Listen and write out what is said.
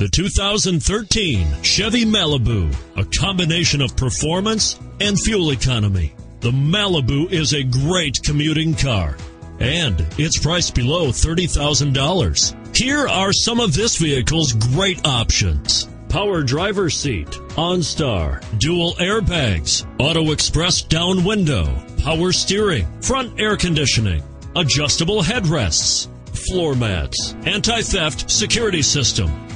The 2013 Chevy Malibu, a combination of performance and fuel economy. The Malibu is a great commuting car and it's priced below $30,000. Here are some of this vehicle's great options. Power driver seat, OnStar, dual airbags, auto express down window, power steering, front air conditioning, adjustable headrests, floor mats, anti-theft security system,